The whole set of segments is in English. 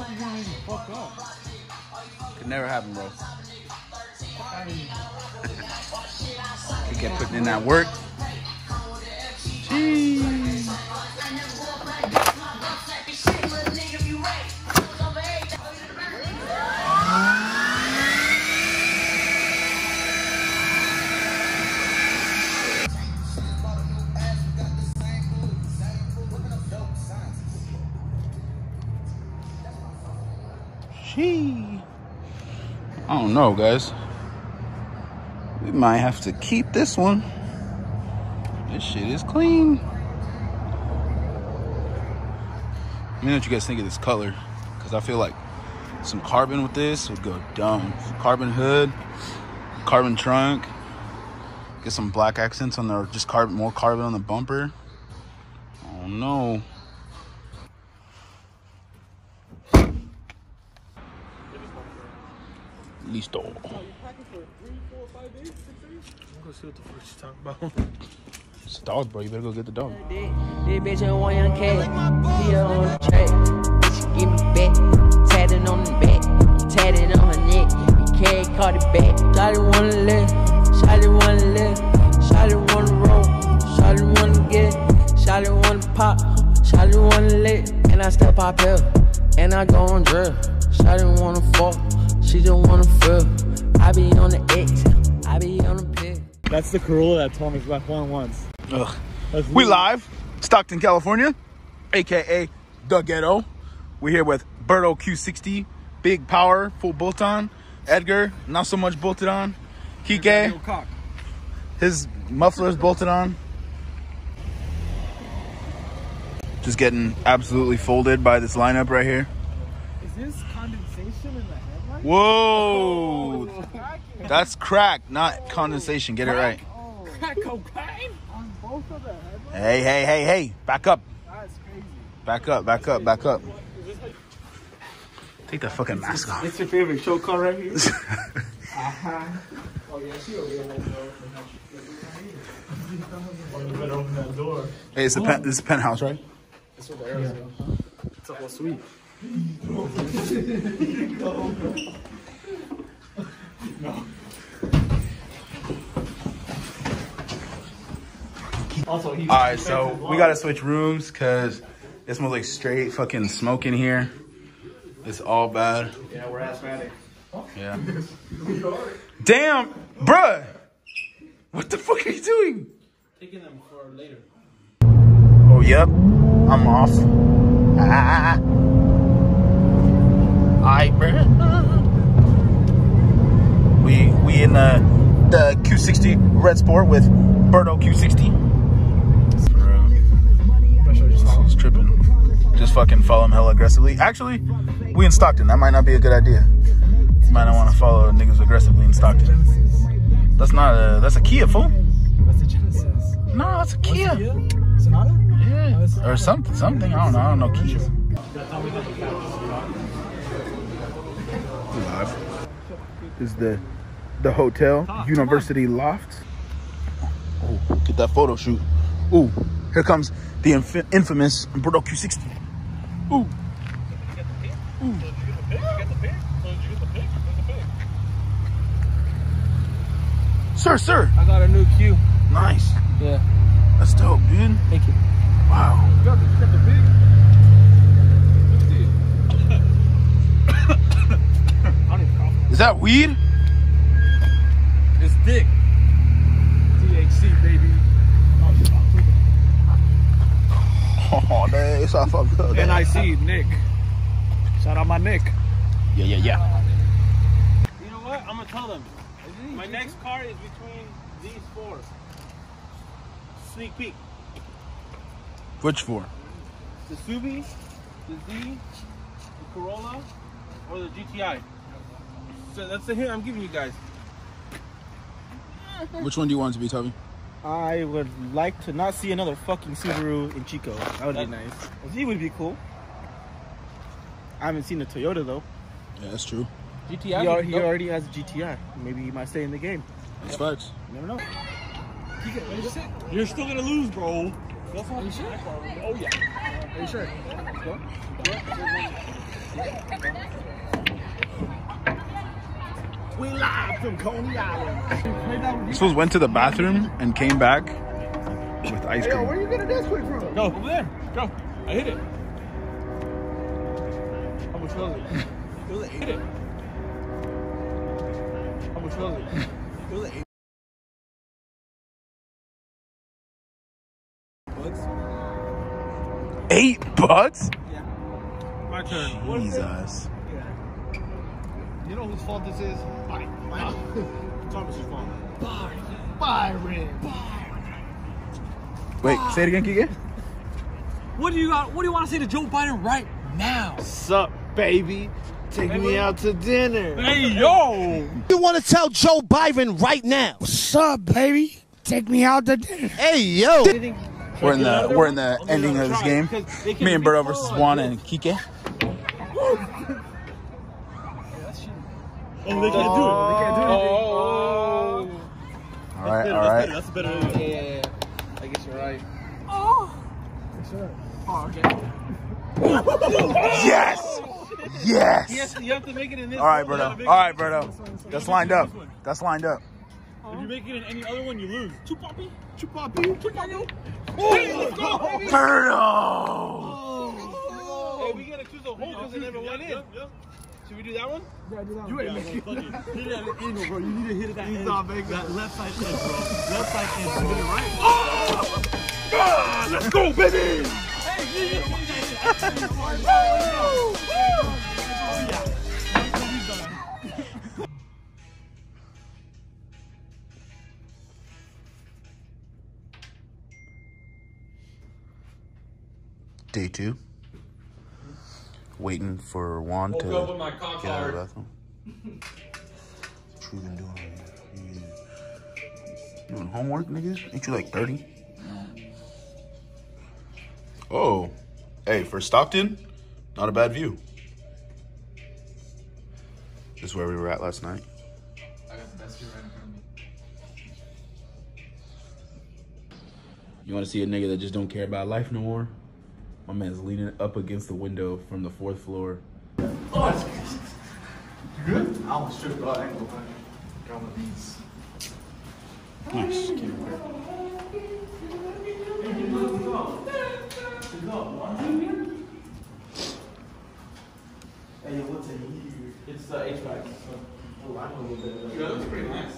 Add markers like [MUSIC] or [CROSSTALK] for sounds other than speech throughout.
make me fuck up. Could never happen, bro. [LAUGHS] You get putting in that work. Jeez. She. I don't know, guys. We might have to keep this one. This shit is clean. Let me know what you guys think of this color. Because I feel like some carbon with this would go dumb. Carbon hood, carbon trunk. Get some black accents on there, just carbon, more carbon on the bumper. Oh no. Listo. It's a dog, bro. You better go get the dog. One young cat. On the track. Give me back. On the back. On her neck. He can't call it back. Shotty wanna live. Shotty wanna live. Shotty wanna roll. Shotty wanna get. Shotty wanna pop. Shotty wanna lick. And I step here. And I go on drill. Shotty wanna. She just wanna feel. I be on the X. I be on the pill. That's the Corolla that Thomas left one once. Ugh. We live, Stockton, California, aka the Ghetto. We're here with Berto Q60, big power, full bolt on. Edgar, not so much bolted on. Kike, cock. his muffler's bolted on. Just getting absolutely folded by this lineup right here. Is this condensation in the headlight? Whoa, that's crack, not condensation. Get it right. Oh, crack cocaine on both of the? Hey, hey, hey, hey, back up, That's crazy. back up, back up, back up. Take that fucking mask off. It's your favorite show car right [LAUGHS] here? uh-huh. Oh, yeah, she over there. You better open that door. Hey, it's the pen, this is penthouse, right? That's what the arrows go. It's a whole suite. Also, he All right, so we gotta switch rooms because it smells like straight fucking smoke in here. It's all bad. Yeah, we're asthmatic. Yeah. Damn, bruh. What the fuck are you doing? Taking them for later. Oh, yep. I'm off. Ah. Alright, bruh. We we in uh, the the Q60 Red Sport with Berto Q60. This is tripping. Just fucking follow him hella aggressively. Actually, we in Stockton. That might not be a good idea. You might not want to follow niggas aggressively in Stockton. That's not a. That's a Kia, fool. What's the Genesis? No, that's a Kia. Sonata? Yeah, or something. Something. I don't know. I don't know Kia. Live. Is the the hotel University Loft. Oh, get that photo shoot. Ooh, here comes the inf- infamous Berto Q60. Ooh. Sir, sir. I got a new Q. Nice. Yeah. That's dope, dude. Thank you. Wow. You got the, you got the big. I don't even know. Is that weed? It's dick. THC, baby. Oh, damn. It's off of NIC, Nick. Shout out my Nick. Yeah, yeah, yeah. You know what? I'm gonna tell them. My next car is between these four. Sneak peek. Which four? The Subi, the Z, the Corolla, or the GTI. So that's the hint I'm giving you guys. Which one do you want it to be, Toby? I would like to not see another fucking Subaru in Chico. That would be nice. A Z would be cool. I haven't seen a Toyota though. Yeah, that's true. GTI. He, al- he already has a GTI. Maybe he might stay in the game. That's facts. You never know. You're still gonna lose, bro. Are you sure? Oh yeah. Are you sure? Let's go. We live from Coney Island. This was went to the bathroom and came back with ice cream. Hey, yo, where cream. you getting this quick from? Go over there. Go. I hit it. How much was it? [LAUGHS] It was an Hit it. How much was it? It was an eight bucks. Eight bucks? My turn. Jesus. You know whose fault this is? Mine. Mine. [LAUGHS] Thomas's fault. Byron. Wait, say it again, Kike. What do you got? What do you want to say to Joe Biden right now? Sup, baby? Take me out to dinner. Hey, yo! You want to tell Joe Biden right now? What's up, baby? Take me out to dinner. Hey, yo. We're in the we're in the ending of this game. Me and Berto versus Juan and Kike. Oh, they can't do it. They can't do it. Oh. All right, all right. That's better. Yeah, yeah, yeah. I guess you're right. Oh. Oh, Yes, yes. Yes, you have to make it in this. All right, one, you gotta Berto. make All it- right, Berto. That's lined up. That's lined up. If you make it in any other one, you lose. Chupapi. Chupapi. Chupapi. Hey, let's go, baby. Berto. Oh. Hey, we gotta choose a hole because they never went in. Should we do that one? You ain't making Fuck it. [LAUGHS] Hit it at an angle, bro. You need to hit it at He's edge. not making that left side edge, bro. Left side edge. Get it right. Oh! God, let's go, baby! [LAUGHS] Day two. Waiting for Juan to Woke up with my cock get out of the bathroom. [LAUGHS] What you been doing? You Doing homework, niggas? Ain't you like 30? Oh. Hey, for Stockton, not a bad view. This is where we were at last night. I got the best view right in front of me. You want to see a nigga that just don't care about life no more? My man's leaning up against the window from the fourth floor. Oh, you good? I almost tripped, but I ain't gonna Got one of these. Nice. Get away. Hey, what's in here? It's the HVAC. Oh, I know a little bit. Yeah, that's pretty nice.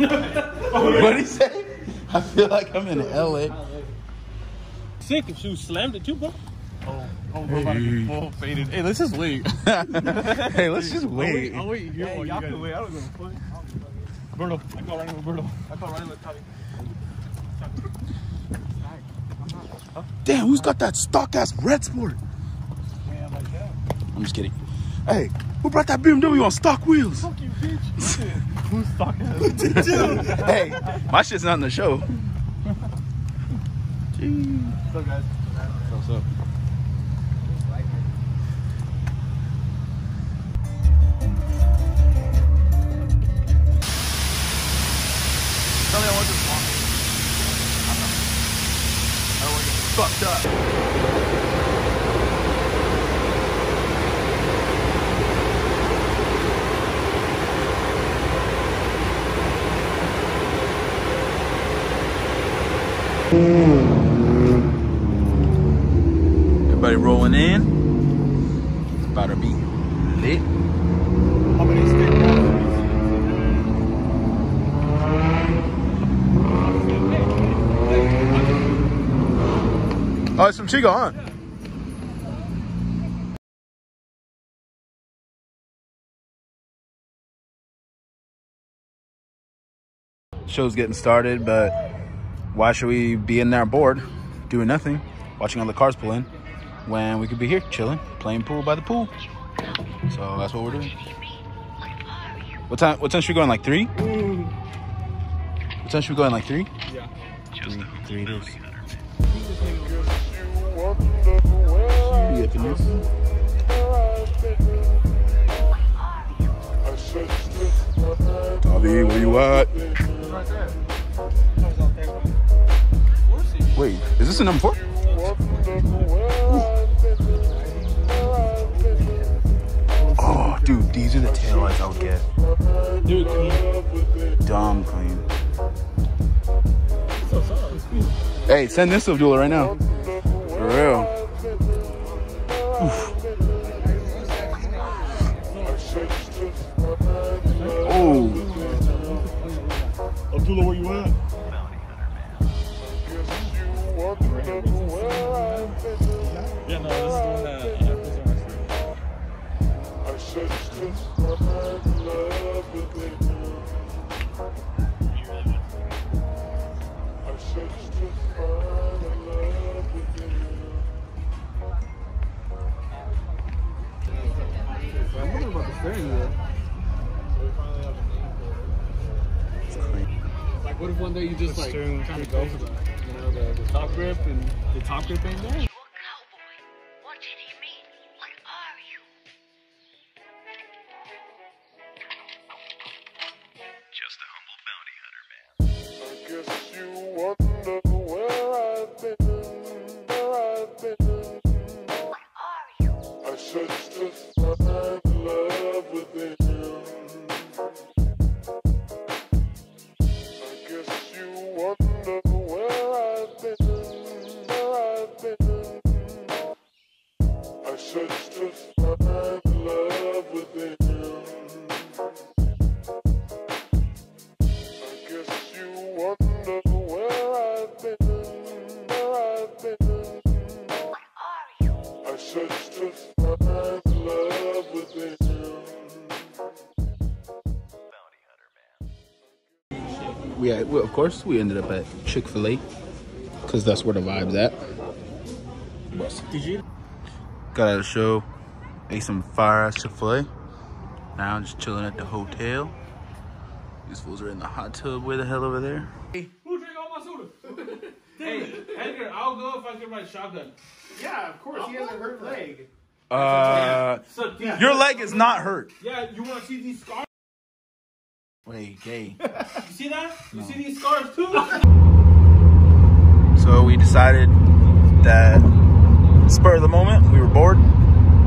What'd he say? I feel like I'm in LA. Sick if she slammed it too, bro. Oh, oh, we're about to get full faded. Hey, let's just wait. [LAUGHS] hey, let's just wait. I'll wait here while you guys wait. I don't give a fuck. Berto, I call Ryan Roberto. I call Ryan Latali. Damn, who's got that stock ass red sport? I'm just kidding. Hey, who brought that BMW on stock wheels? Fuck you, bitch. Who's [LAUGHS] talking? [LAUGHS] hey, my shit's not in the show. What's up, guys? What's up? Tell me I want this walk. I don't want to get fucked up. Everybody rolling in. It's about to be lit. How many stick Oh, it's from Chico, huh? Show's getting started, but why should we be in there bored, doing nothing, watching all the cars pull in, when we could be here chilling, playing pool by the pool? So that's what we're doing. What time? What time should we go in? Like three? What time should we go in? Like three? Yeah. Three, three you where you at? Wait, is this an M4? Ooh. Oh, dude, these are the taillights I'll get. Dude, clean. Dumb clean. Hey, send this to Abdullah right now. For real. Oh, Abdullah, where you at? Yeah, no, this is the one that uh, Prison Arrested. I wonder about the steering wheel. Like, what if one day you just like steering kind of wheel go for the, you know, the, the top grip and the top grip ain't there? We had, well, of course we ended up at Chick Fil A because that's where the vibe's at. Did you? Got out of the show, ate some fire ass Chick Fil A. Now I'm just chilling at the hotel. These fools are in the hot tub Where the hell over there. Hey, Who drank all my soda? [LAUGHS] hey, Edgar, I'll go if I get my shotgun. Yeah, of course. He has a hurt leg. Uh, So, yeah, your leg is not hurt. yeah, you want to see these scars? Wait, gay. [LAUGHS] You see that? You see these scars too? [LAUGHS] So we decided that spur of the moment, we were bored.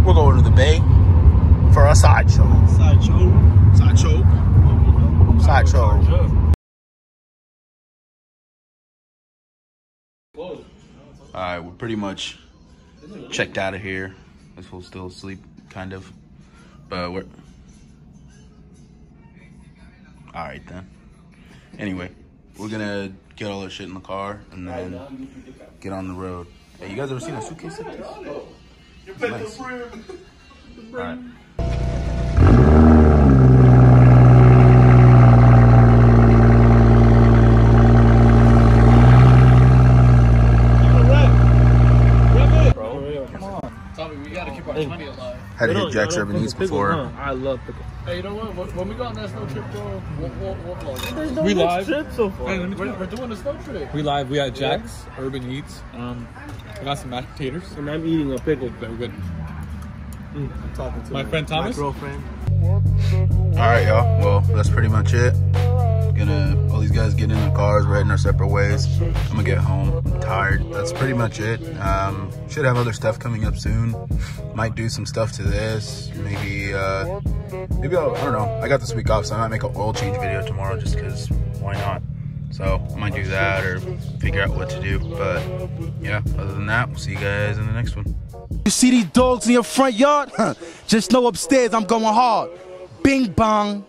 We're going to the bay for a sideshow. Sideshow. Sideshow. Sideshow. All right, we're pretty much checked out of here. This fool's still asleep, kind of, but we're. All right then. Anyway, we're gonna get all our shit in the car and then get on the road. Hey, you guys ever seen a suitcase like this? Nice. All right. Tommy, we gotta keep our money alive. Had to hit Jack's Urban Eats before. I love pickle. Hey, you know what? When- When we go on that snow trip, bro, we'll, we'll, we'll vlog. There's no We live? trip so far. Hey, we're, we're doing a snow trip. We live. We at Jack's Urban Eats. Um, I got some mashed potatoes. And I'm eating a pickle. Very good. I'm talking to My friend Thomas? My girlfriend. All right, y'all. Well, that's pretty much it. Gonna all these guys get in the cars. We're heading our separate ways. I'm gonna get home. I'm tired. That's pretty much it. Um, should have other stuff coming up soon. Might do some stuff to this. Maybe, uh, maybe I'll, I don't know. I got this week off, so I might make an oil change video tomorrow, just cause why not? So I might do that or figure out what to do. But yeah, other than that, we'll see you guys in the next one. You see these dogs in your front yard? [LAUGHS] Just know upstairs I'm going hard. Bing bong.